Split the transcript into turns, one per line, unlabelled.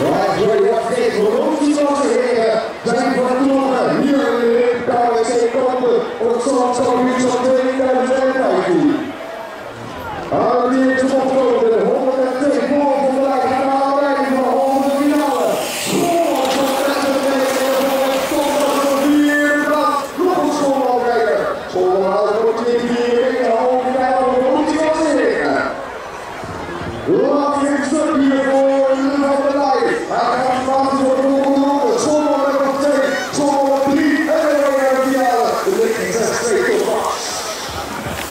Right, Joy, what's it? Volontie van heren zijn van toren. Hier in de Leeuwen, het zand van Wies op